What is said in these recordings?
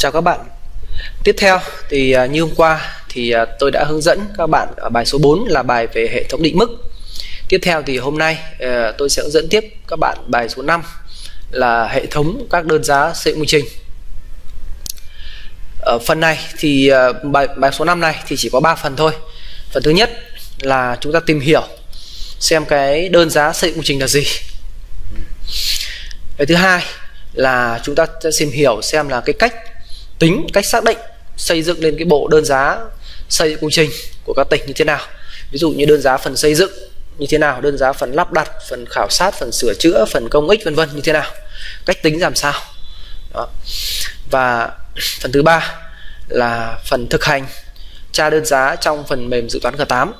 Chào các bạn. Tiếp theo thì à, như hôm qua thì à, tôi đã hướng dẫn các bạn ở bài số 4 là bài về hệ thống định mức. Tiếp theo thì hôm nay à, tôi sẽ hướng dẫn tiếp các bạn bài số 5 là hệ thống các đơn giá xây dựng trình. Ở phần này thì bài bài số 5 này thì chỉ có 3 phần thôi. Phần thứ nhất là chúng ta tìm hiểu xem cái đơn giá xây dựng trình là gì. Cái thứ hai là chúng ta sẽ tìm hiểu xem là cái cách tính cách xác định, xây dựng lên cái bộ đơn giá xây dựng công trình của các tỉnh như thế nào. Ví dụ như đơn giá phần xây dựng như thế nào, đơn giá phần lắp đặt, phần khảo sát, phần sửa chữa, phần công ích, vân vân như thế nào. Cách tính làm sao. Đó. và phần thứ ba là phần thực hành, tra đơn giá trong phần mềm dự toán G8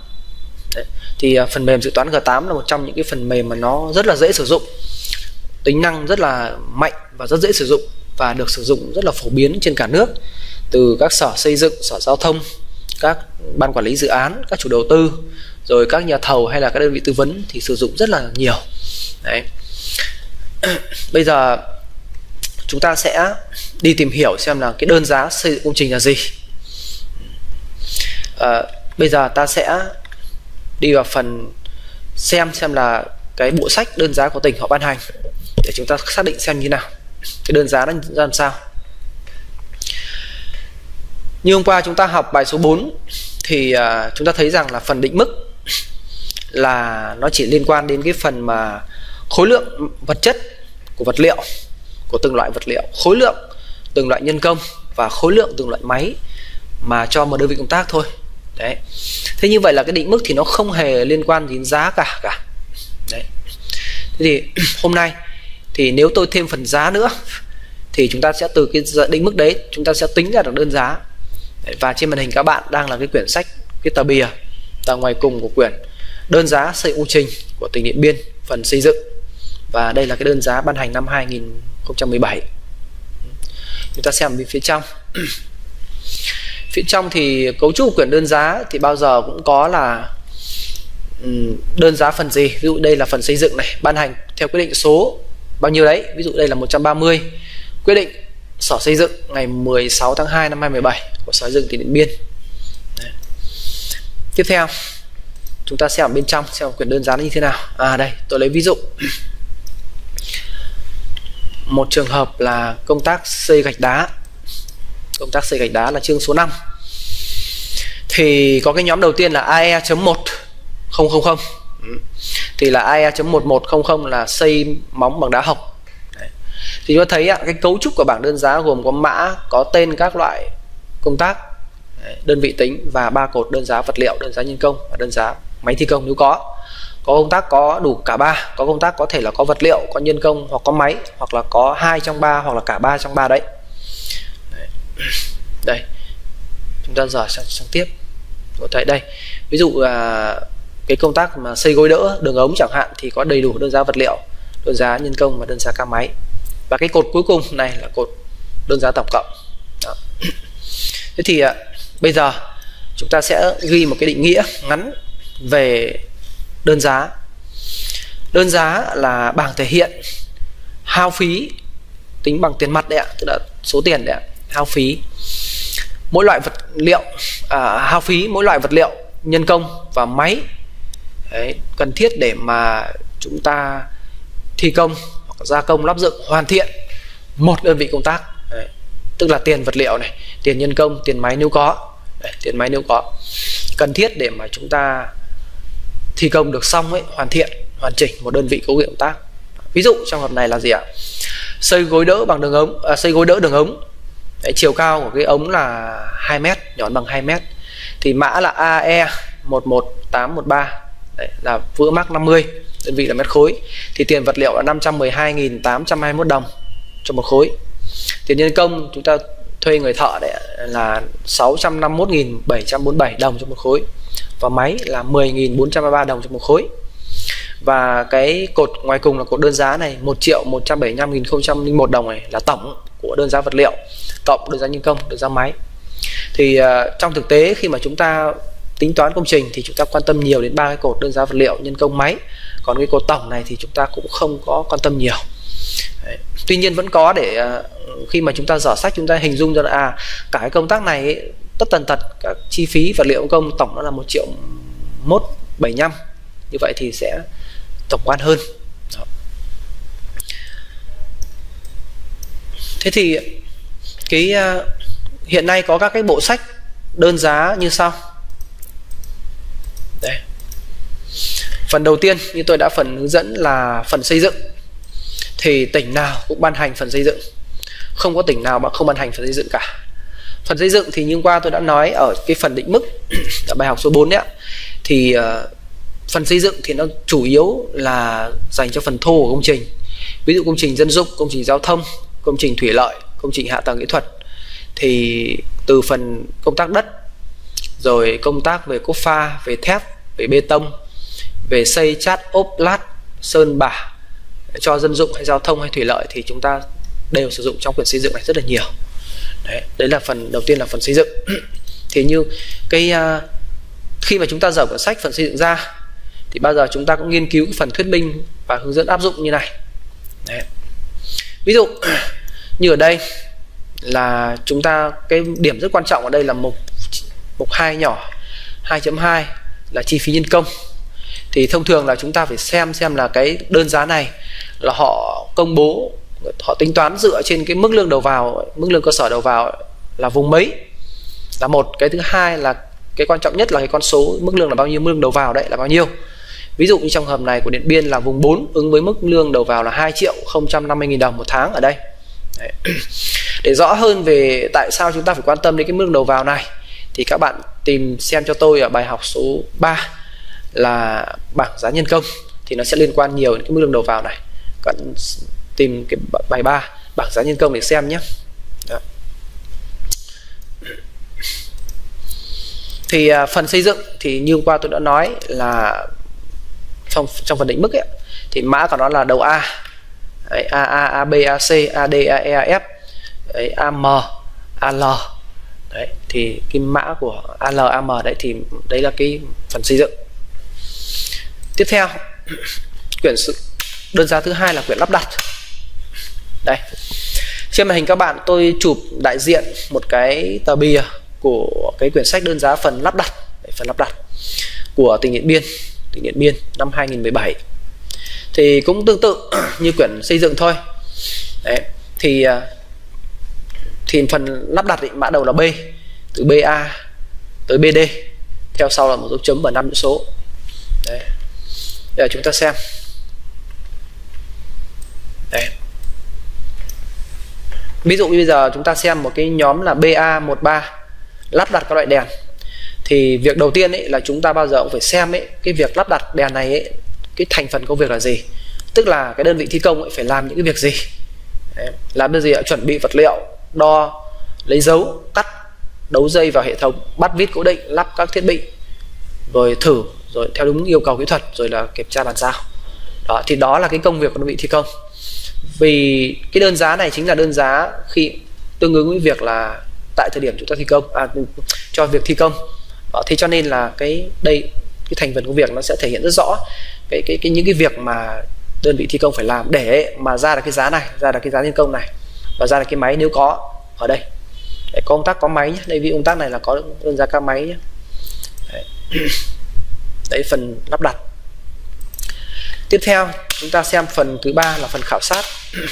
Đấy. thì à, phần mềm dự toán G8 là một trong những cái phần mềm mà nó rất là dễ sử dụng. Tính năng rất là mạnh và rất dễ sử dụng và được sử dụng rất là phổ biến trên cả nước từ các sở xây dựng, sở giao thông, các ban quản lý dự án, các chủ đầu tư, rồi các nhà thầu hay là các đơn vị tư vấn thì sử dụng rất là nhiều. Đấy. Bây giờ chúng ta sẽ đi tìm hiểu xem là cái đơn giá xây dựng công trình là gì. À, bây giờ ta sẽ đi vào phần xem xem là cái bộ sách đơn giá của tỉnh họ ban hành để chúng ta xác định xem như nào cái đơn giá nó ra làm sao? Như hôm qua chúng ta học bài số 4 thì uh, chúng ta thấy rằng là phần định mức là nó chỉ liên quan đến cái phần mà khối lượng vật chất của vật liệu của từng loại vật liệu khối lượng từng loại nhân công và khối lượng từng loại máy mà cho một đơn vị công tác thôi. Đấy. Thế như vậy là cái định mức thì nó không hề liên quan đến giá cả cả. Đấy. Thế thì hôm nay thì nếu tôi thêm phần giá nữa, thì chúng ta sẽ từ cái định mức đấy, chúng ta sẽ tính ra được đơn giá. Và trên màn hình các bạn đang là cái quyển sách, cái tờ bìa, tờ ngoài cùng của quyển đơn giá xây u trình của tỉnh Điện Biên, phần xây dựng. Và đây là cái đơn giá ban hành năm 2017 chúng ta xem bên phía trong. Phía trong thì cấu trúc quyển đơn giá thì bao giờ cũng có là đơn giá phần gì. Ví dụ đây là phần xây dựng này, ban hành theo quyết định số bao nhiêu đấy? Ví dụ đây là 130 quyết định sở xây dựng ngày 16 tháng 2 năm 2017 của sở xây dựng tỉnh Điện Biên. Đấy. tiếp theo, chúng ta xem ở bên trong xem quyển đơn giá như thế nào. À đây, tôi lấy ví dụ. Một trường hợp là công tác xây gạch đá. Công tác xây gạch đá là chương số 5 thì có cái nhóm đầu tiên là AE.1 000 thì là AE.1100 là xây móng bằng đá hộc Đấy. thì chúng ta thấy cái cấu trúc của bảng đơn giá gồm có mã có tên các loại công tác đơn vị tính và ba cột đơn giá vật liệu đơn giá nhân công và đơn giá máy thi công nếu có. Có công tác có đủ cả ba có công tác có thể là có vật liệu có nhân công hoặc có máy hoặc là có hai trong ba hoặc là cả ba trong ba đấy. đây. Chúng ta giờ sang, sang tiếp. Có thể đây. Ví dụ là cái công tác mà xây gối đỡ đường ống chẳng hạn thì có đầy đủ đơn giá vật liệu đơn giá nhân công và đơn giá ca máy. Và cái cột cuối cùng này là cột đơn giá tổng cộng. Đó. thế thì à, bây giờ chúng ta sẽ ghi một cái định nghĩa ngắn về đơn giá. Đơn giá là bảng thể hiện hao phí tính bằng tiền mặt đấy ạ tức là số tiền đấy ạ hao phí. Mỗi loại vật liệu à, hao phí mỗi loại vật liệu nhân công và máy Đấy, cần thiết để mà chúng ta thi công hoặc gia công lắp dựng hoàn thiện một đơn vị công tác. Đấy, tức là tiền vật liệu này tiền nhân công tiền máy nếu có. Đấy, tiền máy nếu có. Cần thiết để mà chúng ta thi công được xong ấy hoàn thiện hoàn chỉnh một đơn vị cấu kiện công tác. Ví dụ trong hợp này là gì ạ? Xây gối đỡ bằng đường ống à, xây gối đỡ đường ống. Đấy, chiều cao của cái ống là 2 mét nhọn bằng 2 mét. Thì mã là AE 11813 Đấy, là vữa mắc 50 đơn vị là mét khối. Thì tiền vật liệu là 512.821 đồng cho một khối. Tiền nhân công chúng ta thuê người thợ đấy là 651.747 đồng cho một khối. Và máy là 10.433 đồng cho một khối. Và cái cột ngoài cùng là cột đơn giá này 1 triệu 175.001 đồng này là tổng của đơn giá vật liệu cộng đơn giá nhân công đơn giá máy. Thì uh, trong thực tế khi mà chúng ta tính toán công trình thì chúng ta quan tâm nhiều đến ba cái cột đơn giá vật liệu nhân công máy. Còn cái cột tổng này thì chúng ta cũng không có quan tâm nhiều. Đấy. tuy nhiên vẫn có để uh, khi mà chúng ta dở sách chúng ta hình dung ra là à cả cái công tác này ấy, tất tần tật các chi phí vật liệu công tổng nó là một triệu mốt bảy năm. Như vậy thì sẽ tổng quan hơn. Đó. thế thì cái uh, hiện nay có các cái bộ sách đơn giá như sau đây phần đầu tiên như tôi đã phần hướng dẫn là phần xây dựng. Thì tỉnh nào cũng ban hành phần xây dựng. Không có tỉnh nào mà không ban hành phần xây dựng cả. Phần xây dựng thì như qua tôi đã nói ở cái phần định mức ở bài học số 4 đấy thì uh, phần xây dựng thì nó chủ yếu là dành cho phần thô của công trình. Ví dụ công trình dân dụng công trình giao thông công trình thủy lợi công trình hạ tầng kỹ thuật. Thì từ phần công tác đất rồi công tác về cốt pha về thép về bê tông về xây chát ốp lát sơn bả cho dân dụng hay giao thông hay thủy lợi thì chúng ta đều sử dụng trong quyển xây dựng này rất là nhiều. Đấy, đấy là phần đầu tiên là phần xây dựng. Thì như cái uh, khi mà chúng ta dở quyển sách phần xây dựng ra thì bao giờ chúng ta cũng nghiên cứu phần thuyết minh và hướng dẫn áp dụng như này. Đấy. ví dụ như ở đây là chúng ta cái điểm rất quan trọng ở đây là mục mục 2 nhỏ 2.2 là chi phí nhân công thì thông thường là chúng ta phải xem xem là cái đơn giá này là họ công bố, họ tính toán dựa trên cái mức lương đầu vào, mức lương cơ sở đầu vào là vùng mấy. Là một. Cái thứ hai là cái quan trọng nhất là cái con số mức lương là bao nhiêu, mức lương đầu vào đấy là bao nhiêu. Ví dụ như trong hợp này của Điện Biên là vùng 4 ứng với mức lương đầu vào là 2 triệu 050 nghìn đồng một tháng ở đây. Đấy. để rõ hơn về tại sao chúng ta phải quan tâm đến cái mức lương đầu vào này, thì các bạn tìm xem cho tôi ở bài học số 3 là bảng giá nhân công thì nó sẽ liên quan nhiều đến cái mức lương đầu vào này. Các bạn tìm cái bài 3 bảng giá nhân công để xem nhé. Đó. thì à, phần xây dựng thì như qua tôi đã nói là trong trong phần định mức ấy, thì mã của nó là đầu A. Đấy, A A A B A C A D A E A F. Đấy, A M A L. Đấy thì cái mã của A L A M đấy thì đấy là cái phần xây dựng tiếp theo, quyển sự đơn giá thứ hai là quyển lắp đặt. Đây. Trên màn hình các bạn, tôi chụp đại diện một cái tờ bìa của cái quyển sách đơn giá phần lắp đặt. Phần lắp đặt của tỉnh Điện Biên, tỉnh Điện Biên năm 2017 thì cũng tương tự như quyển xây dựng thôi. Đấy, thì à, thì phần lắp đặt định mã đầu là B, từ BA tới BD theo sau là một dấu chấm và năm chữ số. Đấy giờ chúng ta xem. Đây. Ví dụ như bây giờ chúng ta xem một cái nhóm là BA13 lắp đặt các loại đèn. Thì việc đầu tiên ấy là chúng ta bao giờ cũng phải xem ấy, cái việc lắp đặt đèn này ấy, cái thành phần công việc là gì. Tức là cái đơn vị thi công ấy phải làm những cái việc gì. Đấy. làm cái gì ạ? Chuẩn bị vật liệu, đo, lấy dấu, cắt, đấu dây vào hệ thống, bắt vít cố định, lắp các thiết bị, rồi thử rồi theo đúng yêu cầu kỹ thuật rồi là kiểm tra bàn giao. Đó thì đó là cái công việc của đơn vị thi công. Vì cái đơn giá này chính là đơn giá khi tương ứng với việc là tại thời điểm chúng ta thi công à, cho việc thi công. Đó, thì cho nên là cái đây cái thành phần công việc nó sẽ thể hiện rất rõ cái cái, cái những cái việc mà đơn vị thi công phải làm để mà ra được cái giá này ra được cái giá nhân công này và ra được cái máy nếu có ở đây. Để công tác có máy nhé đây vì công tác này là có đơn giá các máy nhé đấy. đấy phần lắp đặt. Tiếp theo chúng ta xem phần thứ ba là phần khảo sát.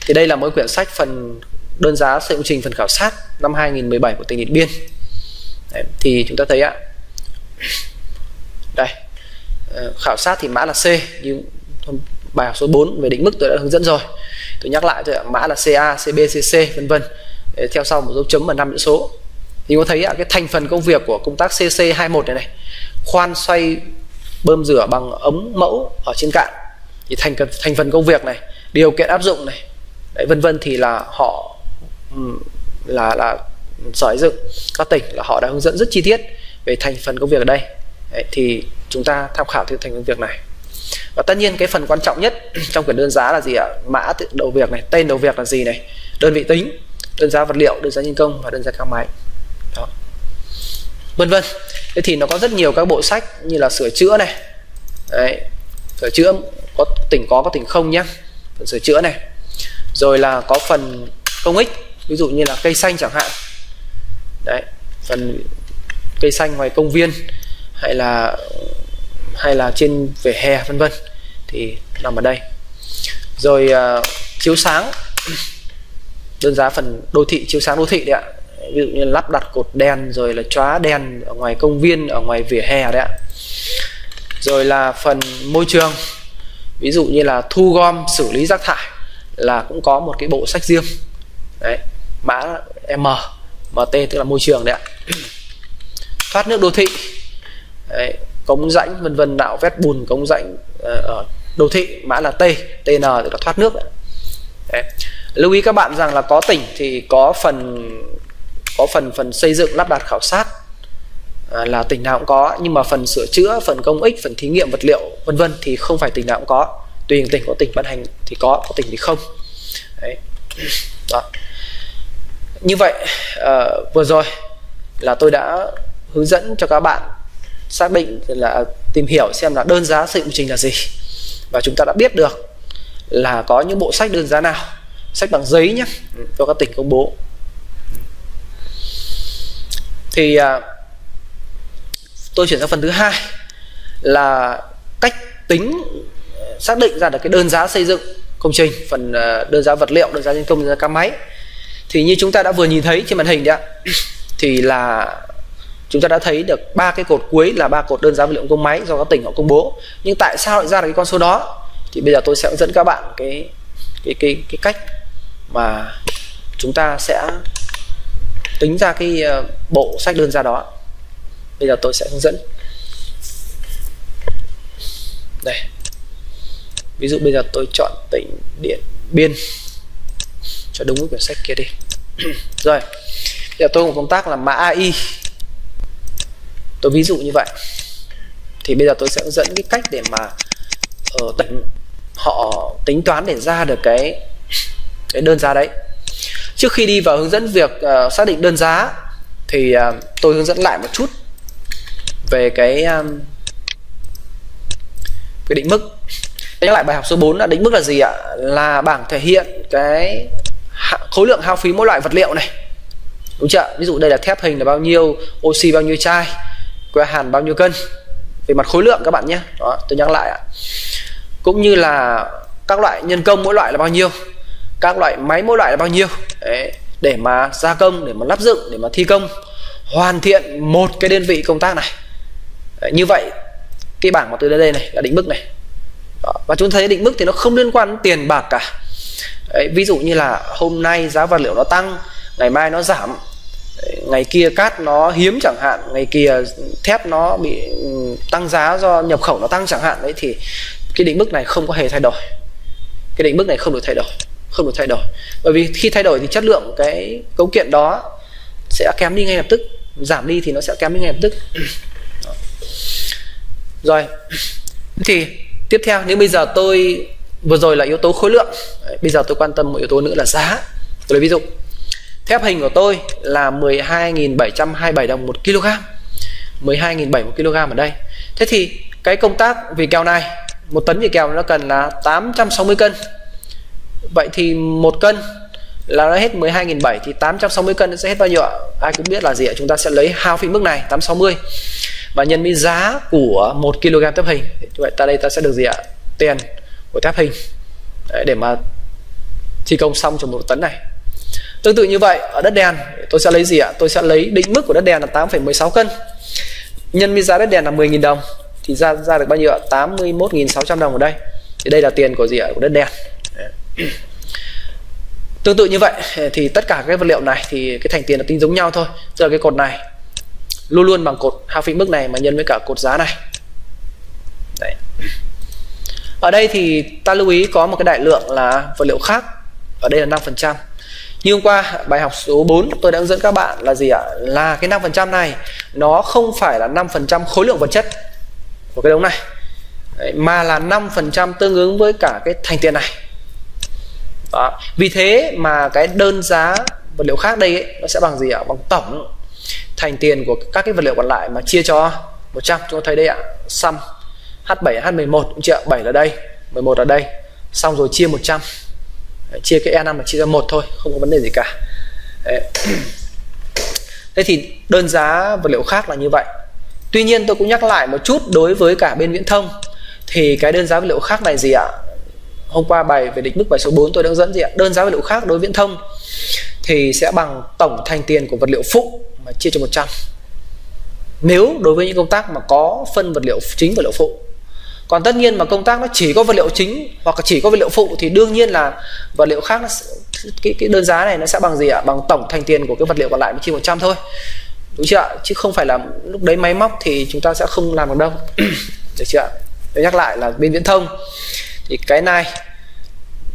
Thì đây là mỗi quyển sách phần đơn giá xây công trình phần khảo sát năm 2017 của tỉnh Điện Biên. Đấy, thì chúng ta thấy ạ. Đây ờ, khảo sát thì mã là C như bài học số 4 về định mức tôi đã hướng dẫn rồi. Tôi nhắc lại thôi ạ mã là CA CB CC vân vân. Theo sau một dấu chấm và năm chữ số. Thì có thấy ạ cái thành phần công việc của công tác CC 21 này này khoan xoay bơm rửa bằng ống mẫu ở trên cạn. Thì thành thành phần công việc này điều kiện áp dụng này đấy vân vân thì là họ là là sở dựng các tỉnh là họ đã hướng dẫn rất chi tiết về thành phần công việc ở đây. Đấy, thì chúng ta tham khảo theo thành công việc này. Và tất nhiên cái phần quan trọng nhất trong quyển đơn giá là gì ạ? Mã đầu việc này tên đầu việc là gì này? Đơn vị tính đơn giá vật liệu đơn giá nhân công và đơn giá các máy vân vân. Thế thì nó có rất nhiều các bộ sách như là sửa chữa này. Đấy sửa chữa có tỉnh có có tỉnh không nhé phần sửa chữa này. Rồi là có phần công ích ví dụ như là cây xanh chẳng hạn. Đấy phần cây xanh ngoài công viên hay là hay là trên vỉa hè vân vân. Thì nằm ở đây. Rồi uh, chiếu sáng. Đơn giá phần đô thị chiếu sáng đô thị đấy ạ ví dụ như lắp đặt cột đèn rồi là chóa đèn ở ngoài công viên ở ngoài vỉa hè đấy ạ. Rồi là phần môi trường. Ví dụ như là thu gom xử lý rác thải là cũng có một cái bộ sách riêng. Đấy mã M MT tức là môi trường đấy ạ. Thoát nước đô thị. Đấy, cống rãnh vân vân nạo vét bùn cống rãnh ờ, ở đô thị mã là T TN tức là thoát nước đấy. lưu ý các bạn rằng là có tỉnh thì có phần có phần phần xây dựng lắp đặt khảo sát à, là tỉnh nào cũng có. Nhưng mà phần sửa chữa phần công ích phần thí nghiệm vật liệu vân vân thì không phải tỉnh nào cũng có. Tùy tỉnh có tỉnh ban hành thì có có tỉnh thì không. Đấy. Đó. như vậy à, vừa rồi là tôi đã hướng dẫn cho các bạn xác định là tìm hiểu xem là đơn giá xây dựng trình là gì. Và chúng ta đã biết được là có những bộ sách đơn giá nào. Sách bằng giấy nhé cho các tỉnh công bố thì à, tôi chuyển sang phần thứ hai là cách tính ờ, xác định ra được cái đơn giá xây dựng công trình phần ờ, đơn giá vật liệu đơn giá nhân công đơn giá ca máy. Thì như chúng ta đã vừa nhìn thấy trên màn hình đấy ạ thì là chúng ta đã thấy được ba cái cột cuối là ba cột đơn giá vật liệu công máy do các tỉnh họ công bố. Nhưng tại sao lại ra được cái con số đó? Thì bây giờ tôi sẽ dẫn các bạn cái cái cái cái cách mà chúng ta sẽ tính ra cái ờ, bộ sách đơn giá đó bây giờ tôi sẽ hướng dẫn. Đây. Ví dụ bây giờ tôi chọn tỉnh điện biên cho đúng với quyển sách kia đi. Rồi. Bây giờ tôi một công tác là mã AI tôi ví dụ như vậy. Thì bây giờ tôi sẽ hướng dẫn cái cách để mà ờ, ở tỉnh họ tính toán để ra được cái cái đơn giá đấy trước khi đi vào hướng dẫn việc uh, xác định đơn giá thì uh, tôi hướng dẫn lại một chút về cái um, cái định mức. Nhắc lại bài học số 4 là định mức là gì ạ? Là bảng thể hiện cái khối lượng hao phí mỗi loại vật liệu này. Đúng chưa ví dụ đây là thép hình là bao nhiêu oxy bao nhiêu chai que hàn bao nhiêu cân. Về mặt khối lượng các bạn nhé. Đó tôi nhắc lại ạ. Cũng như là các loại nhân công mỗi loại là bao nhiêu các loại máy mỗi loại là bao nhiêu. Đấy, để mà gia công để mà lắp dựng để mà thi công hoàn thiện một cái đơn vị công tác này. Đấy, như vậy cái bảng mà tôi đây này là định mức này. Đó. và chúng thấy định mức thì nó không liên quan đến tiền bạc cả. Đấy, ví dụ như là hôm nay giá vật liệu nó tăng ngày mai nó giảm ngày kia cát nó hiếm chẳng hạn ngày kia thép nó bị ừ, tăng giá do nhập khẩu nó tăng chẳng hạn đấy thì cái định mức này không có hề thay đổi. Cái định mức này không được thay đổi không được thay đổi. Bởi vì khi thay đổi thì chất lượng cái cấu kiện đó sẽ kém đi ngay lập tức giảm đi thì nó sẽ kém đi ngay lập tức. Rồi thì tiếp theo nếu bây giờ tôi vừa rồi là yếu tố khối lượng. Đấy, bây giờ tôi quan tâm một yếu tố nữa là giá. Tôi lấy ví dụ thép hình của tôi là 12.727 đồng một kg 12.700 một kg ở đây. Thế thì cái công tác vì kèo này một tấn vì kèo nó cần là 860 cân vậy thì một cân là nó hết 12.700 thì 860 cân nó sẽ hết bao nhiêu ạ? Ai cũng biết là gì ạ? Chúng ta sẽ lấy hao phí mức này 860 và nhân với giá của 1 kg thép hình. Vậy ta đây ta sẽ được gì ạ? Tiền của thép hình. Đấy, để mà thi công xong cho một tấn này. Tương tự như vậy ở đất đèn tôi sẽ lấy gì ạ? Tôi sẽ lấy định mức của đất đèn là 8,16 cân. Nhân với giá đất đèn là 10.000 đồng thì ra ra được bao nhiêu ạ? 81.600 đồng ở đây. Thì đây là tiền của gì ạ? Của đất đèn. tương tự như vậy thì tất cả các vật liệu này thì cái thành tiền là tính giống nhau thôi. Tức là cái cột này luôn luôn bằng cột hao phí mức này mà nhân với cả cột giá này. Đấy. ở đây thì ta lưu ý có một cái đại lượng là vật liệu khác. Ở đây là 5% như hôm qua bài học số 4 tôi đã hướng dẫn các bạn là gì ạ? Là cái 5% này nó không phải là 5% khối lượng vật chất của cái đống này. Đấy, mà là 5% tương ứng với cả cái thành tiền này đó. vì thế mà cái đơn giá vật liệu khác đây ấy, nó sẽ bằng gì ạ? Bằng tổng thành tiền của các cái vật liệu còn lại mà chia cho 100 chúng ta thấy đây ạ. Sum H7 H11 cũng chưa 7 là đây 11 là đây. Xong rồi chia 100 Đấy, chia cái E5 là chia ra một thôi không có vấn đề gì cả. Đấy. thế thì đơn giá vật liệu khác là như vậy. Tuy nhiên tôi cũng nhắc lại một chút đối với cả bên viễn thông thì cái đơn giá vật liệu khác này gì ạ? Hôm qua bài về định mức bài số 4 tôi đã dẫn gì ạ? Đơn giá vật liệu khác đối với viễn thông thì sẽ bằng tổng thành tiền của vật liệu phụ mà chia cho 100 nếu đối với những công tác mà có phân vật liệu chính vật liệu phụ. Còn tất nhiên mà công tác nó chỉ có vật liệu chính hoặc chỉ có vật liệu phụ thì đương nhiên là vật liệu khác nó, cái, cái đơn giá này nó sẽ bằng gì ạ? Bằng tổng thành tiền của cái vật liệu còn lại chia 100 thôi. Đúng chưa ạ? Chứ không phải là lúc đấy máy móc thì chúng ta sẽ không làm được đâu. Được chưa ạ? Tôi nhắc lại là bên viễn thông thì cái này,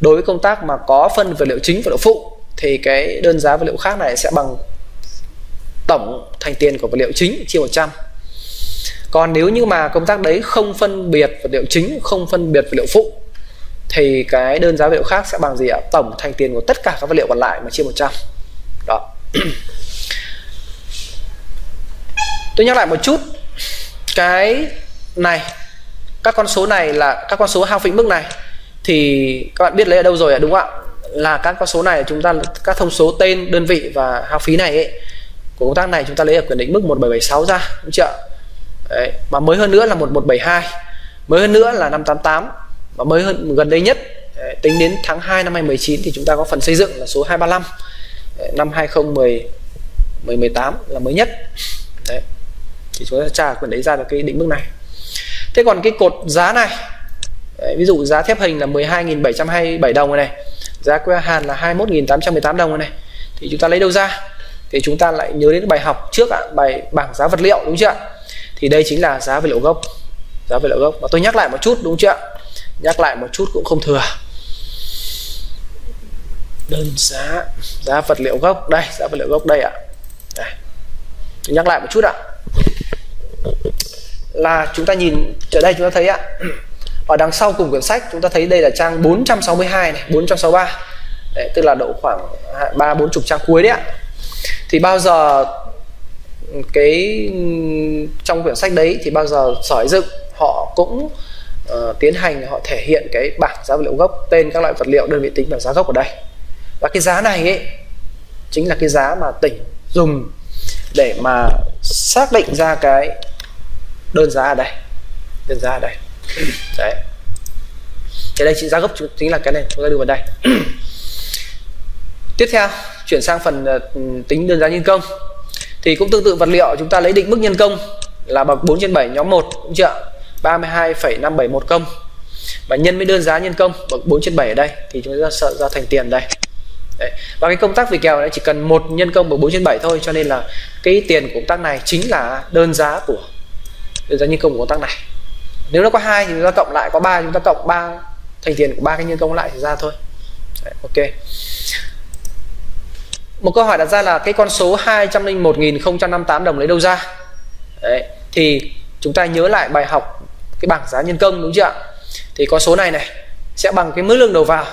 đối với công tác mà có phân vật liệu chính, vật liệu phụ, thì cái đơn giá vật liệu khác này sẽ bằng tổng thành tiền của vật liệu chính chia 100 còn nếu như mà công tác đấy không phân biệt vật liệu chính, không phân biệt vật liệu phụ, thì cái đơn giá vật liệu khác sẽ bằng gì ạ? Tổng thành tiền của tất cả các vật liệu còn lại mà chia 100 đó. Tôi nhắc lại một chút, cái này các con số này là các con số hao phí mức này thì các bạn biết lấy ở đâu rồi ạ đúng không ạ? Là các con số này chúng ta các thông số tên đơn vị và hao phí này ấy, của công tác này chúng ta lấy ở quyền định mức 1776 ra đúng chưa Đấy, mà mới hơn nữa là 1172 mới hơn nữa là 588 và mới hơn gần đây nhất Đấy, tính đến tháng 2 năm 2019 thì chúng ta có phần xây dựng là số 235 Đấy, năm 2010 18 là mới nhất. Đấy. thì chúng ta tra quyền đấy ra được cái định mức này thế còn cái cột giá này Đấy, ví dụ giá thép hình là 12.727 đồng này giá que hàn là 21.818 đồng này thì chúng ta lấy đâu ra? Thì chúng ta lại nhớ đến bài học trước ạ bài bảng giá vật liệu đúng chưa ạ? Thì đây chính là giá vật liệu gốc giá vật liệu gốc. Và tôi nhắc lại một chút đúng chưa ạ? Nhắc lại một chút cũng không thừa. Đơn giá giá vật liệu gốc đây giá vật liệu gốc đây ạ. Đây. nhắc lại một chút ạ là chúng ta nhìn trở đây chúng ta thấy ạ. Ở đằng sau cùng quyển sách chúng ta thấy đây là trang 462 này 463 đấy, tức là độ khoảng ba bốn chục trang cuối đấy ạ. Thì bao giờ cái trong quyển sách đấy thì bao giờ sở dựng họ cũng uh, tiến hành họ thể hiện cái bảng giá vật liệu gốc tên các loại vật liệu đơn vị tính và giá gốc ở đây. Và cái giá này ấy chính là cái giá mà tỉnh dùng để mà xác định ra cái đơn giá ở đây. Đơn giá ở đây. Đấy. Cái đây chính giá gốc chính là cái này. Chúng ta đưa vào đây. Tiếp theo chuyển sang phần uh, tính đơn giá nhân công. Thì cũng tương tự vật liệu chúng ta lấy định mức nhân công là bậc 4 trên 7 nhóm 1 cũng chưa 32,571 công. Và nhân với đơn giá nhân công bậc 4 trên 7 ở đây thì chúng ta sợ ra thành tiền đây. Đấy. và cái công tác vì kèo này chỉ cần một nhân công bậc 4 trên 7 thôi cho nên là cái tiền của công tác này chính là đơn giá của đơn ra nhân công của công tác này. Nếu nó có hai thì chúng ta cộng lại có ba chúng ta cộng ba thành tiền của ba cái nhân công lại thì ra thôi. Đấy, ok. Một câu hỏi đặt ra là cái con số 201.058 đồng lấy đâu ra? Đấy, thì chúng ta nhớ lại bài học cái bảng giá nhân công đúng chưa ạ? Thì con số này này sẽ bằng cái mức lương đầu vào.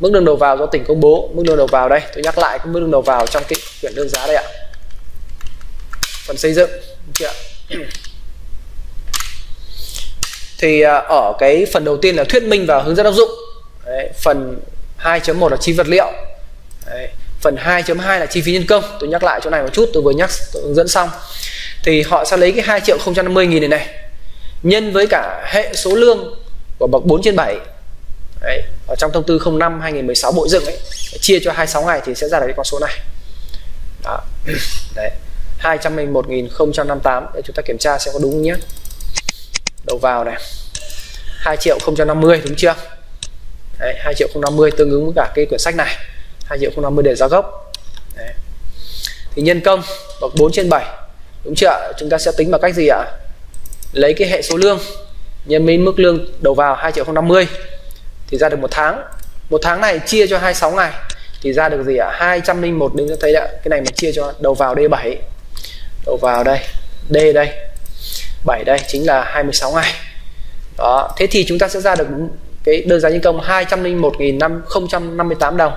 Mức lương đầu vào do tỉnh công bố mức lương đầu vào đây. Tôi nhắc lại cái mức lương đầu vào trong cái quyển đơn giá đây ạ. Phần xây dựng đúng chưa ạ? Thì à, ở cái phần đầu tiên là thuyết minh và hướng dẫn áp dụng. Đấy, phần 2.1 là chi vật liệu. Đấy, phần 2.2 là chi phí nhân công. Tôi nhắc lại chỗ này một chút tôi vừa nhắc tôi hướng dẫn xong. Thì họ sẽ lấy cái 2 triệu 050 nghìn này này nhân với cả hệ số lương của bậc 4 trên 7 Đấy, ở trong thông tư 05 2016 bộ dựng ấy chia cho 26 ngày thì sẽ ra được cái con số này. Đó. Đấy 201.058 để chúng ta kiểm tra xem có đúng nhé đầu vào này. 2 triệu 050 đúng chưa? Đấy, 2 triệu 050 tương ứng với cả cái quyển sách này. 2 triệu 050 để giá gốc. Đấy. thì nhân công bậc 4 trên 7 đúng chưa chúng ta sẽ tính bằng cách gì ạ? Lấy cái hệ số lương nhân với mức lương đầu vào 2 triệu 050 thì ra được một tháng. Một tháng này chia cho 26 ngày thì ra được gì ạ? 201 đến cho thấy ạ cái này mà chia cho đầu vào D7 đầu vào đây D đây. 7 đây, chính là 26 ngày đó, thế thì chúng ta sẽ ra được cái đơn giá nhân công 201.058 đồng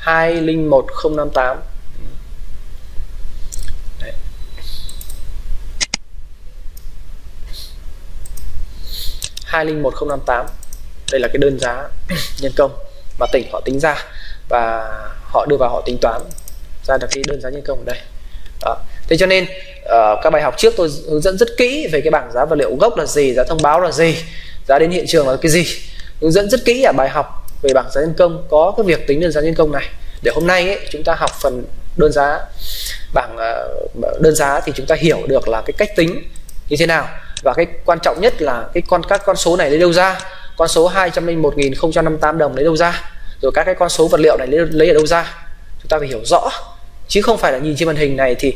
201058 Đấy. hai linh một không năm tám, đây là cái đơn giá nhân công mà tỉnh họ tính ra và họ đưa vào họ tính toán ra được cái đơn giá nhân công ở đây đó thế cho nên uh, các bài học trước tôi hướng dẫn rất kỹ về cái bảng giá vật liệu gốc là gì giá thông báo là gì giá đến hiện trường là cái gì. Hướng dẫn rất kỹ ở bài học về bảng giá nhân công có cái việc tính đơn giá nhân công này. Để hôm nay ấy, chúng ta học phần đơn giá bảng uh, đơn giá thì chúng ta hiểu được là cái cách tính như thế nào. Và cái quan trọng nhất là cái con các con số này lấy đâu ra? Con số 201.058 đồng lấy đâu ra? Rồi các cái con số vật liệu này lấy, lấy ở đâu ra? Chúng ta phải hiểu rõ. Chứ không phải là nhìn trên màn hình này thì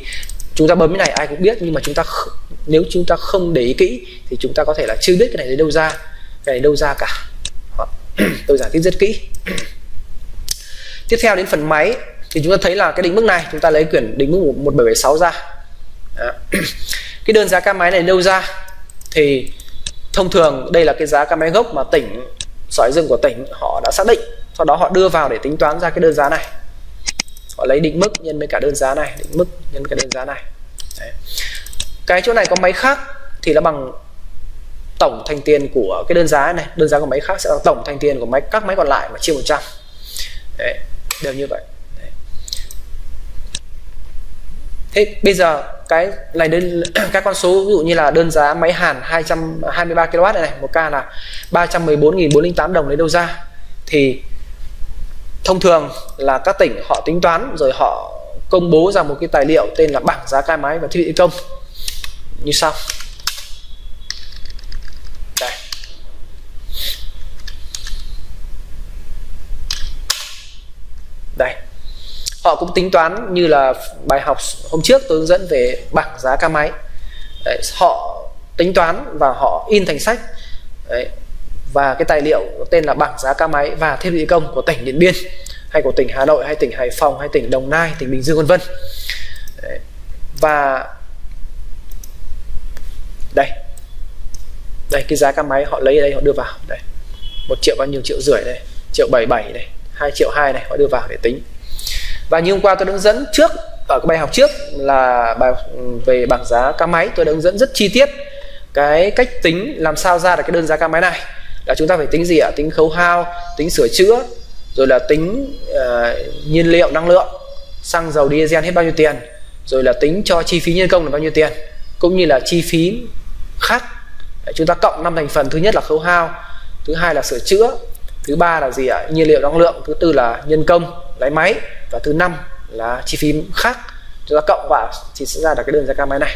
chúng ta bấm cái này, ai cũng biết, nhưng mà chúng ta nếu chúng ta không để ý kỹ, thì chúng ta có thể là chưa biết cái này đến đâu ra, cái này đâu ra cả. Tôi giải thích rất kỹ. Tiếp theo đến phần máy, thì chúng ta thấy là cái định mức này, chúng ta lấy quyển định mức 1776 ra. Đó. cái đơn giá ca máy này đâu ra? Thì thông thường đây là cái giá ca máy gốc mà tỉnh sở dựng của tỉnh họ đã xác định. Sau đó họ đưa vào để tính toán ra cái đơn giá này họ lấy định mức nhân với cả đơn giá này định mức nhân cái đơn giá này Đấy. cái chỗ này có máy khác thì nó bằng tổng thành tiền của cái đơn giá này đơn giá của máy khác sẽ là tổng thành tiền của máy các máy còn lại mà chia 100 Đấy, đều như vậy Đấy. thế bây giờ cái này đơn các con số ví dụ như là đơn giá máy hàn 223 kW này, này một ca là 314.408 đồng lấy đâu ra thì thông thường là các tỉnh họ tính toán rồi họ công bố ra một cái tài liệu tên là bảng giá cai máy và thiết bị công. Như sau. Đây. Đây. Họ cũng tính toán như là bài học hôm trước tôi hướng dẫn về bảng giá ca máy. Đấy, họ tính toán và họ in thành sách. Đấy, và cái tài liệu tên là bảng giá ca máy và thiết bị công của tỉnh Điện Biên hay của tỉnh Hà Nội hay tỉnh Hải Phòng hay tỉnh Đồng Nai, tỉnh Bình Dương vân vân. Và đây. Đây cái giá ca máy họ lấy ở đây họ đưa vào đây. một triệu bao nhiêu triệu rưỡi đây, triệu bảy bảy đây hai triệu hai này họ đưa vào để tính. Và như hôm qua tôi đã hướng dẫn trước ở cái bài học trước là bài về bảng giá ca máy tôi đã hướng dẫn rất chi tiết cái cách tính làm sao ra được cái đơn giá ca máy này là chúng ta phải tính gì ạ? Tính khấu hao tính sửa chữa rồi là tính uh, nhiên liệu năng lượng xăng dầu diesel hết bao nhiêu tiền rồi là tính cho chi phí nhân công là bao nhiêu tiền cũng như là chi phí khác. Chúng ta cộng năm thành phần thứ nhất là khấu hao thứ hai là sửa chữa thứ ba là gì ạ? Nhiên liệu năng lượng thứ tư là nhân công lái máy và thứ năm là chi phí khác. Chúng ta cộng vào thì sẽ ra được cái đơn giá ca máy này.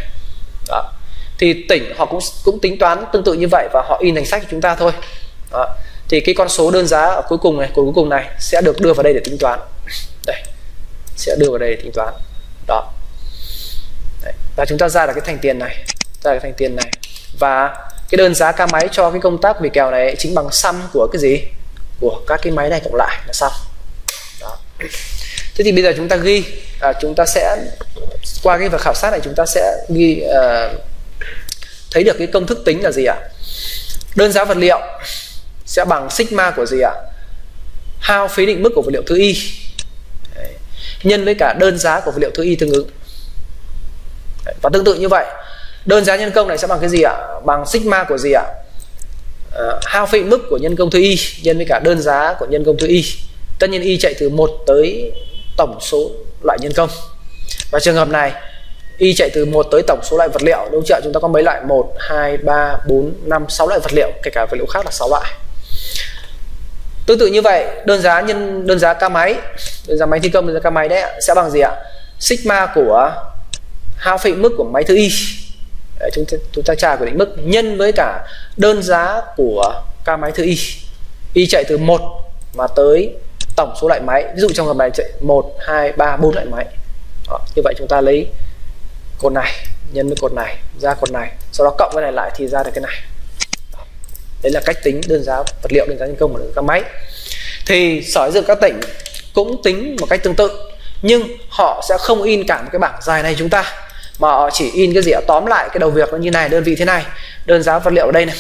Đó thì tỉnh họ cũng cũng tính toán tương tự như vậy và họ in thành sách cho chúng ta thôi. Đó. thì cái con số đơn giá ở cuối cùng này cuối cùng này sẽ được đưa vào đây để tính toán. Đây sẽ đưa vào đây để tính toán. Đó. Đấy. và chúng ta ra được cái thành tiền này ra cái thành tiền này. Và cái đơn giá ca máy cho cái công tác vì kèo này chính bằng sum của cái gì? Của các cái máy này cộng lại là xong đó. thế thì bây giờ chúng ta ghi à, chúng ta sẽ qua cái việc khảo sát này chúng ta sẽ ghi uh, thấy được cái công thức tính là gì ạ? Đơn giá vật liệu sẽ bằng sigma của gì ạ? Hao phí định mức của vật liệu thứ y. Đấy. nhân với cả đơn giá của vật liệu thứ y tương ứng. Đấy. và tương tự như vậy đơn giá nhân công này sẽ bằng cái gì ạ? Bằng sigma của gì ạ? À, hao phí mức của nhân công thứ y nhân với cả đơn giá của nhân công thứ y. Tất nhiên y chạy từ 1 tới tổng số loại nhân công. Và trường hợp này y chạy từ 1 tới tổng số loại vật liệu. Đúng chưa chúng ta có mấy loại? 1 2 3 4 5 6 loại vật liệu kể cả vật liệu khác là 6 loại. Tương tự như vậy đơn giá nhân đơn giá ca máy đơn giá máy thi công đơn giá ca máy đấy sẽ bằng gì ạ? Sigma của hao phí mức của máy thứ y. Đấy, chúng ta chúng ta trả của định mức nhân với cả đơn giá của ca máy thứ y. Y chạy từ 1 mà tới tổng số loại máy. Ví dụ trong hợp này chạy 1 2 3 4 loại máy. Đó, như vậy chúng ta lấy cột này nhân với cột này ra cột này sau đó cộng cái này lại thì ra được cái này. Đấy là cách tính đơn giá vật liệu đơn giá nhân công của các máy. Thì sở xây dựng các tỉnh cũng tính một cách tương tự nhưng họ sẽ không in cả một cái bảng dài này chúng ta mà họ chỉ in cái gì ạ? Tóm lại cái đầu việc nó như này đơn vị thế này đơn giá vật liệu ở đây này.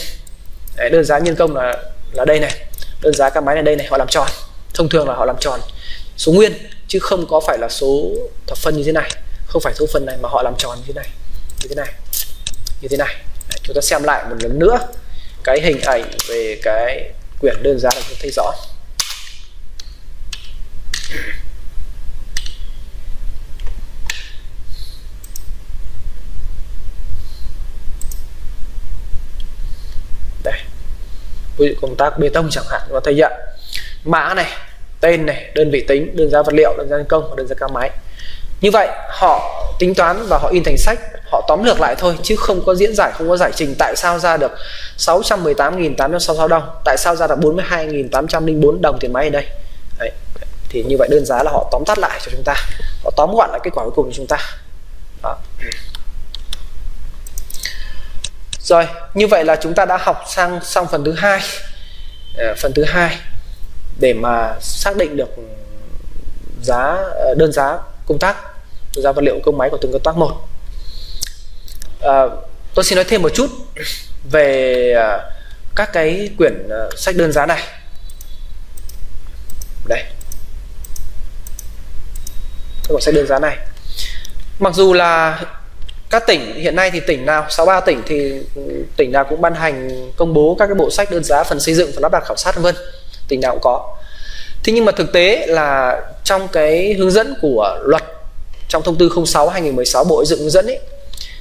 Đấy, đơn giá nhân công là là đây này đơn giá các máy này đây này họ làm tròn. Thông thường là họ làm tròn số nguyên chứ không có phải là số thập phân như thế này không phải số phần này mà họ làm tròn như thế này. Như thế này. Như thế này. Đấy, chúng ta xem lại một lần nữa cái hình ảnh về cái quyển đơn giá là chúng thấy rõ. Đây. Ví dụ công tác bê tông chẳng hạn và thấy nhận mã này tên này đơn vị tính đơn giá vật liệu đơn giá nhân công và đơn giá ca máy như vậy họ tính toán và họ in thành sách họ tóm lược lại thôi chứ không có diễn giải không có giải trình tại sao ra được 618.866 đồng tại sao ra được 42.804 đồng tiền máy ở đây Đấy. thì như vậy đơn giá là họ tóm tắt lại cho chúng ta họ tóm gọn lại kết quả cuối cùng cho chúng ta Đó. rồi như vậy là chúng ta đã học sang xong phần thứ hai à, phần thứ hai để mà xác định được giá ờ, đơn giá công tác giá vật liệu công máy của từng công tác một. À, tôi xin nói thêm một chút về à, các cái quyển à, sách đơn giá này. Đây. Các quyển sách đơn giá này. Mặc dù là các tỉnh hiện nay thì tỉnh nào 63 tỉnh thì ừ, tỉnh nào cũng ban hành công bố các cái bộ sách đơn giá phần xây dựng phần lắp đặt khảo sát vân. Tỉnh nào cũng có. Thế nhưng mà thực tế là trong cái hướng dẫn của luật trong thông tư 06 2016 bộ xây dựng hướng dẫn ấy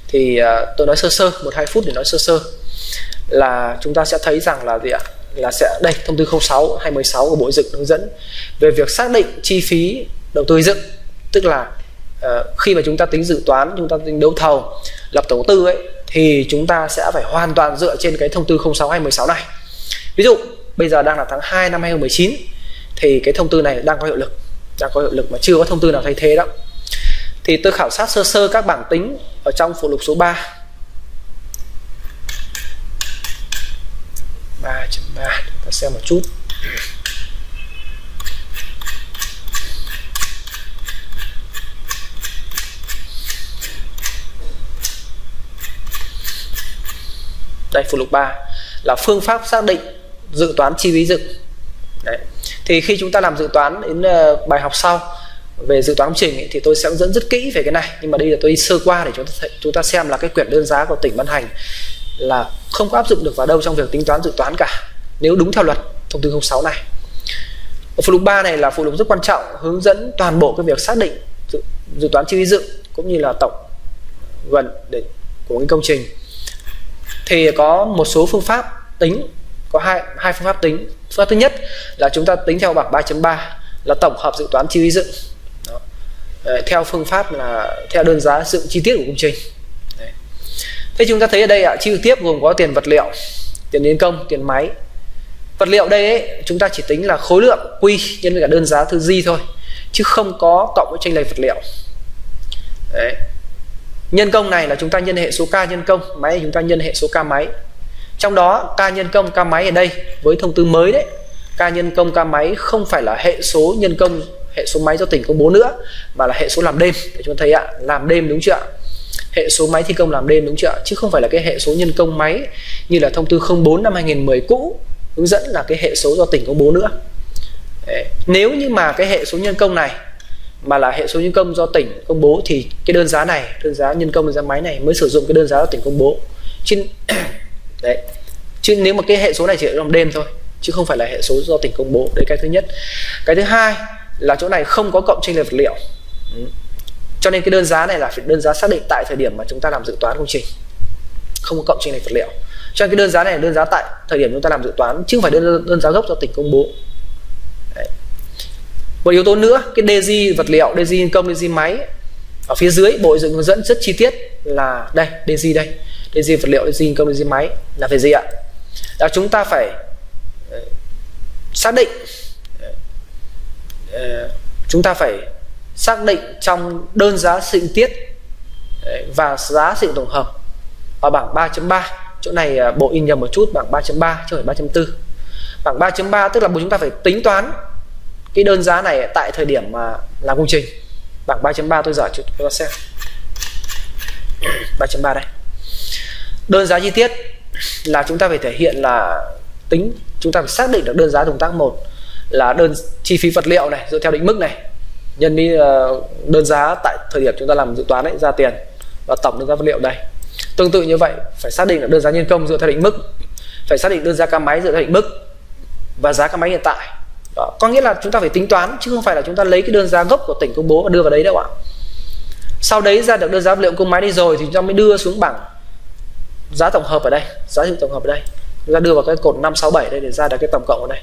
thì uh, tôi nói sơ sơ một hai phút để nói sơ sơ là chúng ta sẽ thấy rằng là gì ạ? Là sẽ đây thông tư 06 2016 của bộ xây dựng hướng dẫn về việc xác định chi phí đầu tư xây dựng. Tức là uh, khi mà chúng ta tính dự toán chúng ta tính đấu thầu lập tổng tư ấy thì chúng ta sẽ phải hoàn toàn dựa trên cái thông tư 06 2016 này. Ví dụ bây giờ đang là tháng 2 năm 2019 thì cái thông tư này đang có hiệu lực. Đang có hiệu lực mà chưa có thông tư nào thay thế đó thì tôi khảo sát sơ sơ các bảng tính ở trong phụ lục số 3 3.3 chúng ta xem một chút. Đây, phụ lục 3 là phương pháp xác định dự toán chi phí dựng. Đấy. thì khi chúng ta làm dự toán đến ờ, bài học sau về dự toán công trình ấy, thì tôi sẽ hướng dẫn rất kỹ về cái này. Nhưng mà đây là tôi sơ qua để chúng ta chúng ta xem là cái quyển đơn giá của tỉnh ban hành là không có áp dụng được vào đâu trong việc tính toán dự toán cả. Nếu đúng theo luật thông tư 06 này. Ở phụ lục 3 này là phụ lục rất quan trọng hướng dẫn toàn bộ cái việc xác định dự, dự toán chi phí dựng cũng như là tổng gần để của cái công trình. Thì có một số phương pháp tính có hai hai phương pháp tính. Phương pháp thứ nhất là chúng ta tính theo bảng 3.3 là tổng hợp dự toán chi phí dựng. Ờ, theo phương pháp là theo đơn giá dựng chi tiết của công trình Đấy. thế chúng ta thấy ở đây ạ chi tiết gồm có tiền vật liệu tiền nhân công tiền máy vật liệu đây ấy, chúng ta chỉ tính là khối lượng quy nhân với cả đơn giá thứ di thôi chứ không có cộng với tranh lệch vật liệu Đấy. nhân công này là chúng ta nhân hệ số ca nhân công máy chúng ta nhân hệ số ca máy trong đó ca nhân công ca máy ở đây với thông tư mới đấy ca nhân công ca máy không phải là hệ số nhân công hệ số máy do tỉnh công bố nữa mà là hệ số làm đêm, để chúng ta thấy ạ, làm đêm đúng chưa ạ? Hệ số máy thi công làm đêm đúng chưa ạ? Chứ không phải là cái hệ số nhân công máy như là thông tư 04 năm 2010 cũ, hướng dẫn là cái hệ số do tỉnh công bố nữa. Đấy. nếu như mà cái hệ số nhân công này, mà là hệ số nhân công do tỉnh công bố thì cái đơn giá này, đơn giá nhân công, đơn giá máy này mới sử dụng cái đơn giá do tỉnh công bố. Chứ, đấy, chứ nếu mà cái hệ số này chỉ làm đêm thôi, chứ không phải là hệ số do tỉnh công bố. Đấy, cái thứ nhất. Cái thứ hai là chỗ này không có cộng tranh lệch vật liệu. Ừ. cho nên cái đơn giá này là phải đơn giá xác định tại thời điểm mà chúng ta làm dự toán công trình. Không có cộng tranh lệch vật liệu. Cho nên cái đơn giá này là đơn giá tại thời điểm chúng ta làm dự toán chứ không phải đơn, đơn giá gốc do tỉnh công bố. Đấy. một yếu tố nữa cái DG vật liệu DG công DG máy ở phía dưới bộ dựng hướng dẫn rất chi tiết là đây DG đây. DG vật liệu DG công DG máy là về gì ạ. Là chúng ta phải uh, xác định Ờ, chúng ta phải xác định trong đơn giá sinh tiết ờ, và giá sự tổng hợp ở bảng 3.3 chỗ này ờ, bộ in nhầm một chút, bảng 3.3 chứ không phải 3.4 bảng 3.3 tức là chúng ta phải tính toán cái đơn giá này tại thời điểm mà làm công trình. Bảng 3.3 tôi giải cho chúng ta xem. 3.3 đây. Đơn giá chi tiết là chúng ta phải thể hiện là tính, chúng ta phải xác định được đơn giá động tác một là đơn chi phí vật liệu này, dựa theo định mức này. Nhân đi ờ, đơn giá tại thời điểm chúng ta làm dự toán ấy, ra tiền và tổng đơn giá vật liệu đây. Tương tự như vậy, phải xác định được đơn giá nhân công dựa theo định mức. Phải xác định đơn giá ca máy dựa theo định mức và giá ca máy hiện tại. Đó. có nghĩa là chúng ta phải tính toán chứ không phải là chúng ta lấy cái đơn giá gốc của tỉnh công bố và đưa vào đấy đâu ạ. Sau đấy ra được đơn giá vật liệu công máy đi rồi thì chúng ta mới đưa xuống bảng giá tổng hợp ở đây, giá trị tổng hợp ở đây. Chúng ta đưa vào cái cột 567 đây để ra được cái tổng cộng ở đây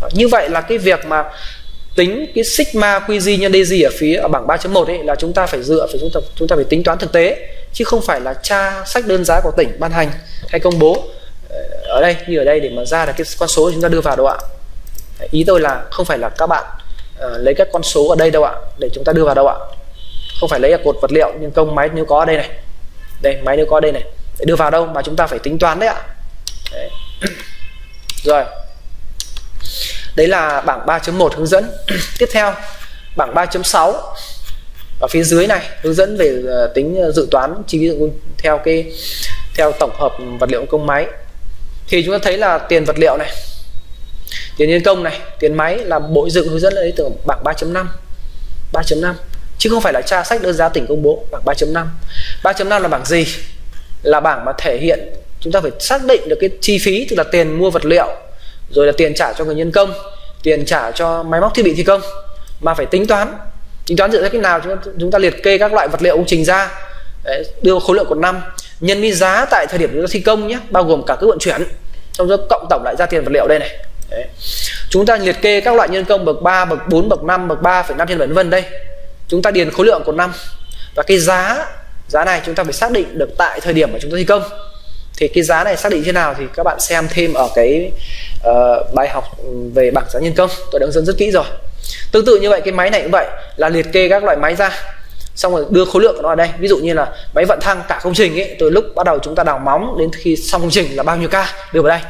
đó. như vậy là cái việc mà tính cái sigma QG nhân DG ở phía ở bảng 3.1 ấy là chúng ta phải dựa phải chúng ta chúng ta phải tính toán thực tế chứ không phải là tra sách đơn giá của tỉnh ban hành hay công bố ờ, ở đây như ở đây để mà ra được cái con số chúng ta đưa vào đâu ạ. Ý tôi là không phải là các bạn uh, lấy các con số ở đây đâu ạ để chúng ta đưa vào đâu ạ. Không phải lấy là cột vật liệu nhân công máy nếu có ở đây này. Đây máy nếu có ở đây này. Để đưa vào đâu mà chúng ta phải tính toán đấy ạ. Đấy. rồi đấy là bảng 3.1 hướng dẫn. Tiếp theo, bảng 3.6 ở phía dưới này, hướng dẫn về ờ, tính ờ, dự toán chi phí theo cái, theo tổng hợp vật liệu công máy. Thì chúng ta thấy là tiền vật liệu này, tiền nhân công này, tiền máy là bộ dựng hướng dẫn lấy từ bảng 3.5 3.5 chứ không phải là tra sách đơn giá tỉnh công bố, bảng 3.5 3.5 là bảng gì? Là bảng mà thể hiện, chúng ta phải xác định được cái chi phí, tức là tiền mua vật liệu rồi là tiền trả cho người nhân công tiền trả cho máy móc thiết bị thi công. Mà phải tính toán tính toán dựa theo cách nào? Chúng ta, chúng ta liệt kê các loại vật liệu công trình ra. Đấy, đưa khối lượng của năm. Nhân với giá tại thời điểm chúng ta thi công nhé bao gồm cả cước vận chuyển. Xong rồi cộng tổng lại ra tiền vật liệu đây này. Đấy. chúng ta liệt kê các loại nhân công bậc 3, bậc 4, bậc 5, bậc 3,5 trên vân vân đây. Chúng ta điền khối lượng của năm. Và cái giá giá này chúng ta phải xác định được tại thời điểm mà chúng ta thi công thì cái giá này xác định thế nào thì các bạn xem thêm ở cái uh, bài học về bảng giá nhân công. Tôi đã hướng dẫn rất kỹ rồi. Tương tự như vậy cái máy này cũng vậy là liệt kê các loại máy ra xong rồi đưa khối lượng của nó ở đây. Ví dụ như là máy vận thăng cả công trình ấy từ lúc bắt đầu chúng ta đào móng đến khi xong công trình là bao nhiêu ca đưa vào đây.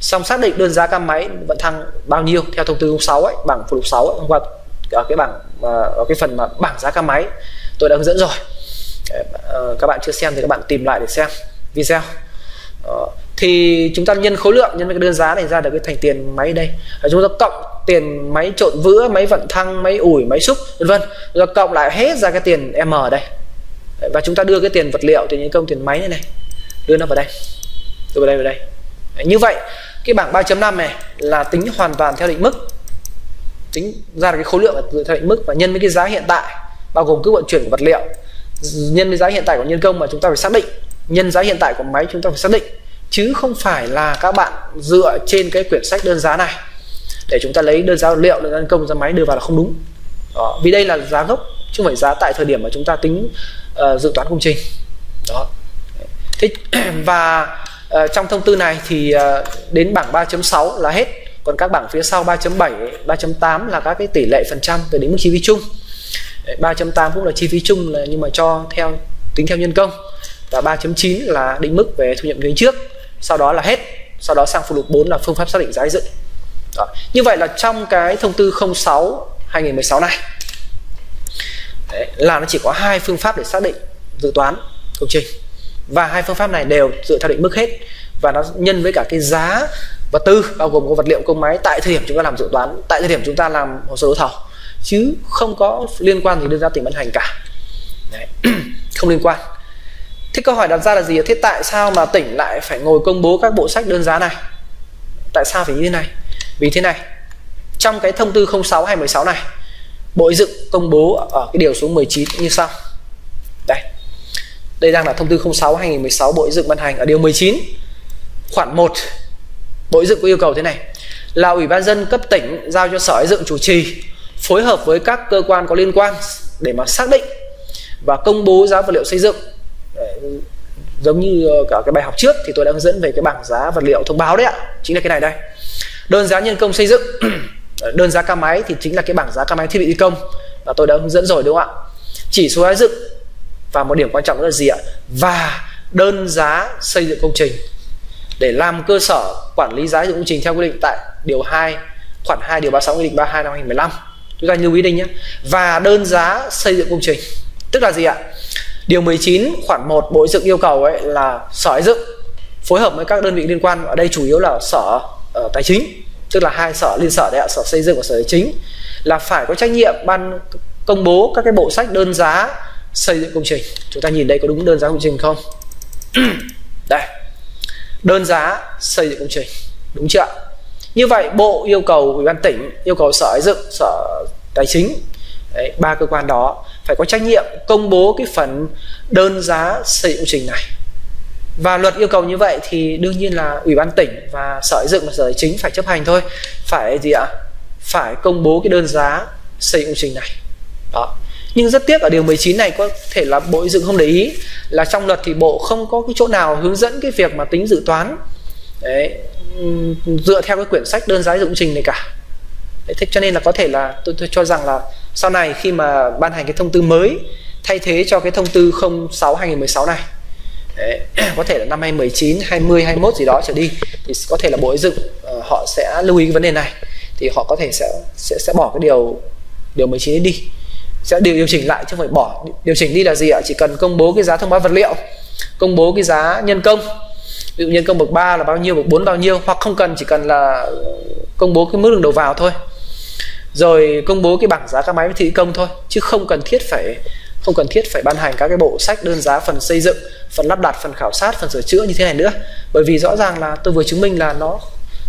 Xong xác định đơn giá cam máy vận thăng bao nhiêu theo thông tư 06 ấy bảng phụ lục 6 ấy, hôm qua ở cái bảng ờ, ở cái phần mà bảng giá cam máy tôi đã hướng dẫn rồi. Ờ, các bạn chưa xem thì các bạn tìm lại để xem video thì chúng ta nhân khối lượng, nhân với cái đơn giá này ra được cái thành tiền máy đây. Và chúng ta cộng tiền máy trộn vữa, máy vận thăng, máy ủi, máy xúc, vân vân. Rồi cộng lại hết ra cái tiền m ở đây và chúng ta đưa cái tiền vật liệu, tiền nhân công, tiền máy này này, đưa nó vào đây. Đưa vào đây vào đây. Như vậy, cái bảng 3.5 này là tính hoàn toàn theo định mức. Tính ra được cái khối lượng theo định mức và nhân với cái giá hiện tại, bao gồm cứ vận chuyển của vật liệu, nhân với giá hiện tại của nhân công mà chúng ta phải xác định nhân giá hiện tại của máy chúng ta phải xác định chứ không phải là các bạn dựa trên cái quyển sách đơn giá này để chúng ta lấy đơn giá liệu đơn giá nhân công ra máy đưa vào là không đúng. Đó. vì đây là giá gốc chứ không phải giá tại thời điểm mà chúng ta tính uh, dự toán công trình. Đó. Thế và uh, trong thông tư này thì uh, đến bảng 3.6 là hết. Còn các bảng phía sau 3.7 3.8 là các cái tỷ lệ phần trăm về đến mức chi phí chung. 3.8 cũng là chi phí chung là nhưng mà cho theo tính theo nhân công và 3.9 là định mức về thu nhập tuyến trước. Sau đó là hết. Sau đó sang phụ lục 4 là phương pháp xác định giá dựng đó. như vậy là trong cái thông tư 06 2016 này Đấy, là nó chỉ có hai phương pháp để xác định dự toán công trình. Và hai phương pháp này đều dựa theo định mức hết. Và nó nhân với cả cái giá vật tư bao gồm có vật liệu công máy tại thời điểm chúng ta làm dự toán tại thời điểm chúng ta làm hồ sơ đấu thầu. Chứ không có liên quan gì đến giá tỉnh ban hành cả. Đấy. không liên quan thế câu hỏi đặt ra là gì? Thế tại sao mà tỉnh lại phải ngồi công bố các bộ sách đơn giá này? Tại sao phải như thế này? Vì thế này, trong cái thông tư 06 hay 16 này, Bộ Dựng công bố ở cái điều số 19 như sau. Đây đây đang là thông tư 06 2016 Bộ Dựng ban hành ở điều 19 khoản 1 Bộ Dựng có yêu cầu thế này. Là Ủy ban dân cấp tỉnh giao cho Sở xây Dựng chủ trì phối hợp với các cơ quan có liên quan để mà xác định và công bố giá vật liệu xây dựng giống như ờ, cả cái bài học trước thì tôi đã hướng dẫn về cái bảng giá vật liệu thông báo đấy ạ. Chính là cái này đây. Đơn giá nhân công xây dựng. Ờ, đơn giá ca máy thì chính là cái bảng giá ca máy thiết bị thi công và tôi đã hướng dẫn rồi, đúng không ạ? Chỉ số xây dựng. Và một điểm quan trọng là gì ạ? Và đơn giá xây dựng công trình. Để làm cơ sở quản lý giá xây dựng công trình theo quy định tại điều 2 khoản 2 điều 36 nghị định 32 năm 2015 chúng ta lưu ý đây nhé. Và đơn giá xây dựng công trình. Tức là gì ạ? Điều 19 khoản 1 bộ dựng yêu cầu ấy là sở xây dựng phối hợp với các đơn vị liên quan ở đây chủ yếu là sở uh, tài chính tức là hai sở liên sở đấy ạ sở xây dựng và sở tài chính là phải có trách nhiệm ban công bố các cái bộ sách đơn giá xây dựng công trình. Chúng ta nhìn đây có đúng đơn giá công trình không? Đây đơn giá xây dựng công trình đúng chưa như vậy bộ yêu cầu ủy ban tỉnh yêu cầu sở xây dựng sở tài chính đấy, ba cơ quan đó phải có trách nhiệm công bố cái phần đơn giá xây dựng trình này. Và luật yêu cầu như vậy thì đương nhiên là ủy ban tỉnh và sở xây dựng và sở tài chính phải chấp hành thôi. Phải gì ạ? Phải công bố cái đơn giá xây dựng trình này. Đó. Nhưng rất tiếc ở điều 19 này có thể là bộ xây dựng không để ý là trong luật thì bộ không có cái chỗ nào hướng dẫn cái việc mà tính dự toán. Đấy dựa theo cái quyển sách đơn giá dụng trình này cả. Đấy, thế cho nên là có thể là tôi, tôi cho rằng là sau này khi mà ban hành cái thông tư mới thay thế cho cái thông tư 06 2016 này Đấy, có thể là năm 2019, 20, 21 gì đó trở đi thì có thể là Bộ Xây dựng uh, họ sẽ lưu ý cái vấn đề này. Thì họ có thể sẽ sẽ sẽ bỏ cái điều điều 19 đi. Sẽ điều điều chỉnh lại chứ không phải bỏ. Điều chỉnh đi là gì ạ? Chỉ cần công bố cái giá thông báo vật liệu công bố cái giá nhân công. Ví dụ nhân công bậc 3 là bao nhiêu bậc 4 bao nhiêu hoặc không cần chỉ cần là công bố cái mức đường đầu vào thôi rồi công bố cái bảng giá các máy thi công thôi, chứ không cần thiết phải, không cần thiết phải ban hành các cái bộ sách đơn giá, phần xây dựng, phần lắp đặt, phần khảo sát, phần sửa chữa như thế này nữa. Bởi vì rõ ràng là tôi vừa chứng minh là nó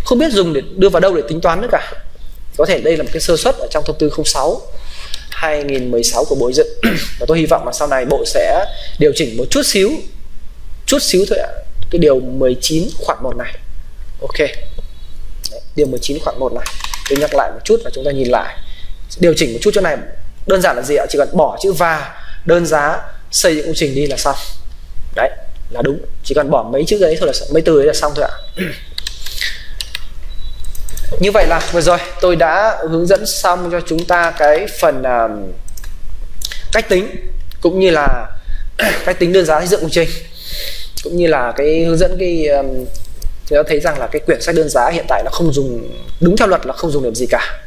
không biết dùng để đưa vào đâu để tính toán nữa cả. Có thể đây là một cái sơ suất ở trong thông tư 06 2016 của Bộ Xây dựng. Và tôi hy vọng là sau này Bộ sẽ điều chỉnh một chút xíu chút xíu thôi ạ. Cái điều 19 khoản 1 này. Ok. Điều 19 khoản 1 này tôi nhắc lại một chút và chúng ta nhìn lại. Điều chỉnh một chút chỗ này đơn giản là gì ạ? Chỉ cần bỏ chữ và đơn giá xây dựng công trình đi là xong. Đấy là đúng. Chỉ cần bỏ mấy chữ đấy thôi là mấy từ đấy là xong thôi ạ. Như vậy là vừa rồi tôi đã hướng dẫn xong cho chúng ta cái phần uh, cách tính cũng như là cách tính đơn giá xây dựng công trình cũng như là cái hướng dẫn cái um, thì thấy rằng là cái quyển sách đơn giá hiện tại nó không dùng đúng theo luật là không dùng điểm gì cả.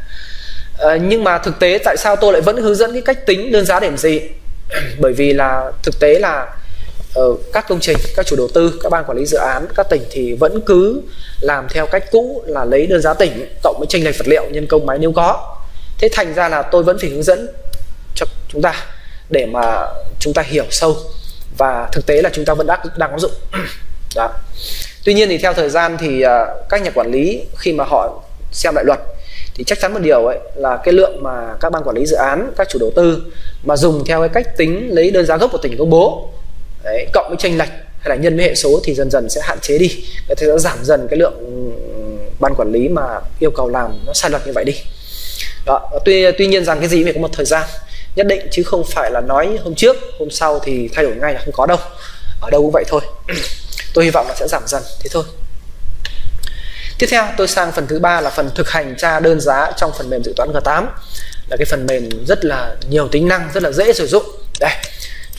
À, nhưng mà thực tế tại sao tôi lại vẫn hướng dẫn cái cách tính đơn giá điểm gì? Bởi vì là thực tế là ở các công trình các chủ đầu tư các ban quản lý dự án các tỉnh thì vẫn cứ làm theo cách cũ là lấy đơn giá tỉnh cộng với tranh lệch vật liệu nhân công máy nếu có. Thế thành ra là tôi vẫn phải hướng dẫn cho chúng ta để mà chúng ta hiểu sâu. Và thực tế là chúng ta vẫn đang đang áp dụng. Đó tuy nhiên thì theo thời gian thì uh, các nhà quản lý khi mà họ xem lại luật thì chắc chắn một điều ấy là cái lượng mà các ban quản lý dự án các chủ đầu tư mà dùng theo cái cách tính lấy đơn giá gốc của tỉnh công bố đấy, cộng với tranh lệch hay là nhân với hệ số thì dần dần sẽ hạn chế đi. Và sẽ giảm dần cái lượng ban quản lý mà yêu cầu làm nó sai luật như vậy đi. Đó tuy tuy nhiên rằng cái gì phải có một thời gian nhất định chứ không phải là nói hôm trước hôm sau thì thay đổi ngay là không có đâu. Ở đâu cũng vậy thôi tôi hy vọng nó sẽ giảm dần. Thế thôi. Tiếp theo tôi sang phần thứ ba là phần thực hành tra đơn giá trong phần mềm dự toán G8 là cái phần mềm rất là nhiều tính năng rất là dễ sử dụng. Đây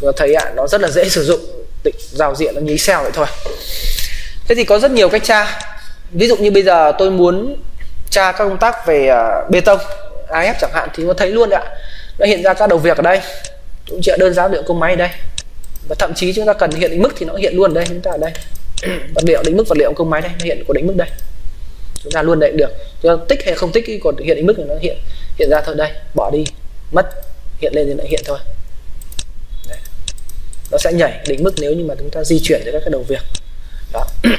chúng ta thấy ạ à, nó rất là dễ sử dụng. Định giao diện nó như Excel vậy thôi. Thế thì có rất nhiều cách tra. Ví dụ như bây giờ tôi muốn tra các công tác về uh, bê tông. AF chẳng hạn thì nó thấy luôn ạ. Nó hiện ra các đầu việc ở đây. Cũng chỉ đơn giá lượng công máy ở đây và thậm chí chúng ta cần hiện định mức thì nó hiện luôn ở đây chúng ta ở đây. Vật liệu định mức vật liệu công máy đây nó hiện có định mức đây. Chúng ta luôn định được. Chúng ta tích hay không tích còn hiện định mức thì nó hiện hiện ra thôi đây bỏ đi mất hiện lên thì nó hiện thôi. Đấy. nó sẽ nhảy định mức nếu như mà chúng ta di chuyển đến các cái đầu việc. Đó.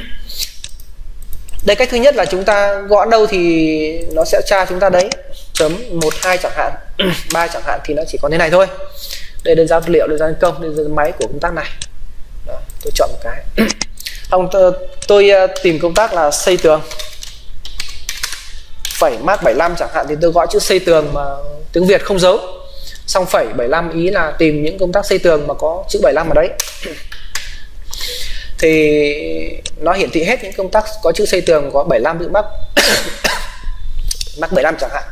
Đây cách thứ nhất là chúng ta gõ đâu thì nó sẽ tra chúng ta đấy. Chấm một hai chẳng hạn ba chẳng hạn thì nó chỉ có thế này thôi đây đơn giá vật liệu đơn giá công đơn giá máy của công tác này. Đó, tôi chọn một cái. Không tôi, tôi ờ, tìm công tác là xây tường. Phẩy mát 75 chẳng hạn thì tôi gọi chữ xây tường mà tiếng Việt không giấu. Xong phẩy 75 ý là tìm những công tác xây tường mà có chữ 75 ở đấy. Thì nó hiển thị hết những công tác có chữ xây tường có 75 chữ mắc mắc 75 chẳng hạn.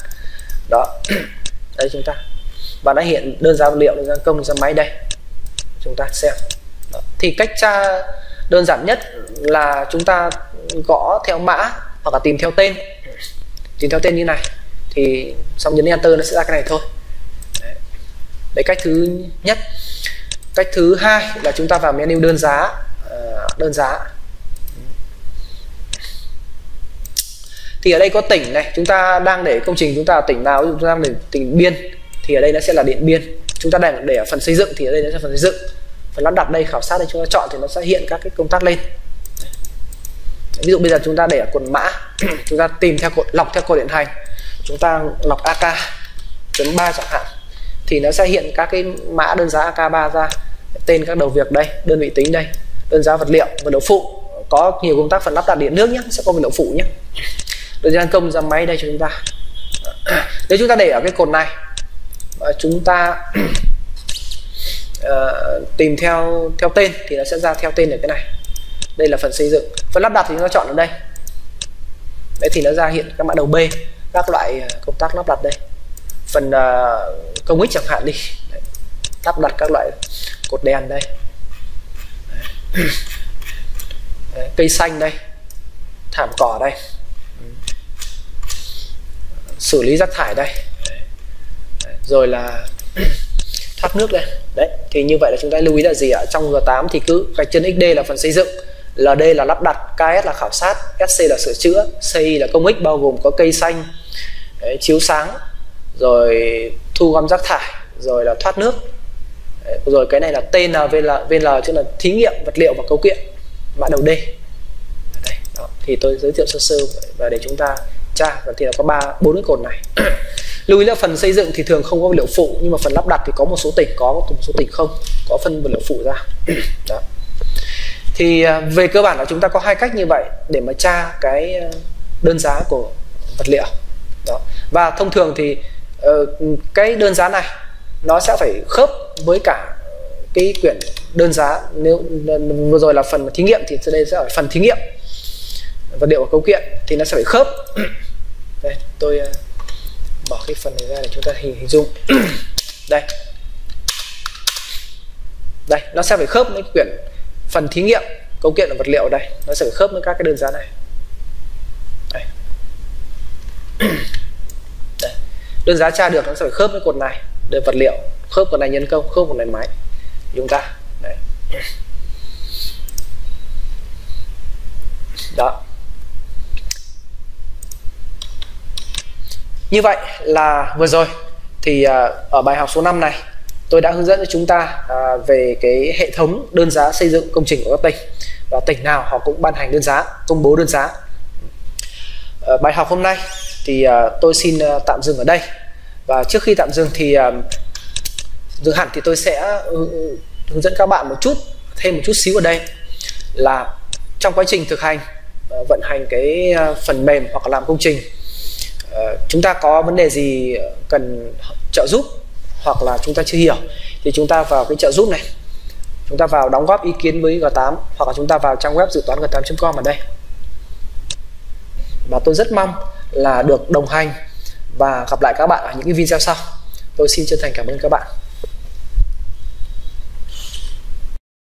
Đó. Đây chúng ta và đã hiện đơn giá vật liệu đơn giá công đơn giá máy đây. Chúng ta xem. Đó. thì cách tra đơn giản nhất là chúng ta gõ theo mã hoặc là tìm theo tên. Tìm theo tên như này. Thì xong nhấn enter nó sẽ ra cái này thôi. Đấy, đấy cách thứ nhất. Cách thứ hai là chúng ta vào menu đơn giá. Ờ, đơn giá. Thì ở đây có tỉnh này. Chúng ta đang để công trình chúng ta tỉnh nào? Chúng ta đang để tỉnh biên thì ở đây nó sẽ là điện biên. Chúng ta để để ở phần xây dựng thì ở đây nó sẽ phần xây dựng. Phần lắp đặt đây khảo sát đây chúng ta chọn thì nó sẽ hiện các cái công tác lên. Ví dụ bây giờ chúng ta để ở cột mã, chúng ta tìm theo cột, lọc theo cột điện hành. Chúng ta lọc AK chấm 3 chẳng hạn. Thì nó sẽ hiện các cái mã đơn giá AK3 ra. Tên các đầu việc đây, đơn vị tính đây, đơn giá vật liệu vật liệu phụ. Có nhiều công tác phần lắp đặt điện nước nhé sẽ có vật liệu phụ nhé đơn giá công ra máy đây cho chúng ta. Nếu chúng ta để ở cái cột này Ờ, chúng ta uh, tìm theo theo tên thì nó sẽ ra theo tên ở cái này. Đây là phần xây dựng. Phần lắp đặt thì chúng ta chọn ở đây. Đấy thì nó ra hiện các mã đầu B các loại ờ, công tác lắp đặt đây. Phần uh, công ích chẳng hạn đi. Đấy. lắp đặt các loại cột đèn đây. Đấy. cây xanh đây. Thảm cỏ đây. Xử lý rác thải đây rồi là thoát nước đây. Đấy thì như vậy là chúng ta lưu ý là gì ạ? Trong G8 thì cứ gạch chân XD là phần xây dựng LD là lắp đặt KS là khảo sát SC là sửa chữa CI là công ích bao gồm có cây xanh đấy, chiếu sáng rồi thu gom rác thải rồi là thoát nước. Đấy, rồi cái này là tên VL, VL tức là thí nghiệm vật liệu và cấu kiện mã đầu D. Đây, đó. thì tôi giới thiệu sơ sơ và để chúng ta tra. Và thì là có ba bốn cái cột này. lưu ý là phần xây dựng thì thường không có vật liệu phụ nhưng mà phần lắp đặt thì có một số tỉnh có một số tỉnh không có phân vật liệu phụ ra. Đó. Thì à, về cơ bản là chúng ta có hai cách như vậy để mà tra cái à, đơn giá của vật liệu. Đó. Và thông thường thì ờ, cái đơn giá này nó sẽ phải khớp với cả cái quyển đơn giá. Nếu vừa rồi là phần thí nghiệm thì đây sẽ ở phần thí nghiệm. Vật liệu và cấu kiện thì nó sẽ phải khớp. Đây tôi uh, bỏ cái phần này ra để chúng ta hình hình dung. Đây. Đây, nó sẽ phải khớp với quyển phần thí nghiệm, cấu kiện là vật liệu đây. Nó sẽ phải khớp với các cái đơn giá này. Đây. đây. đơn giá tra được nó sẽ phải khớp với cột này để vật liệu, khớp cột này nhân công, khớp cột này máy. Chúng ta đây. đó. Như vậy là vừa rồi thì à, ở bài học số 5 này, tôi đã hướng dẫn cho chúng ta à, về cái hệ thống đơn giá xây dựng công trình của các tỉnh và tỉnh nào họ cũng ban hành đơn giá, công bố đơn giá. Bài học hôm nay thì à, tôi xin tạm dừng ở đây. Và trước khi tạm dừng thì dừng hẳn thì tôi sẽ ừ, ừ, hướng dẫn các bạn một chút, thêm một chút xíu ở đây là trong quá trình thực hành vận hành cái phần mềm hoặc là làm công trình Ờ, chúng ta có vấn đề gì cần trợ giúp hoặc là chúng ta chưa hiểu thì chúng ta vào cái trợ giúp này. Chúng ta vào đóng góp ý kiến với G8 hoặc là chúng ta vào trang web dự toán g8.com ở đây. Và tôi rất mong là được đồng hành và gặp lại các bạn ở những cái video sau. Tôi xin chân thành cảm ơn các bạn.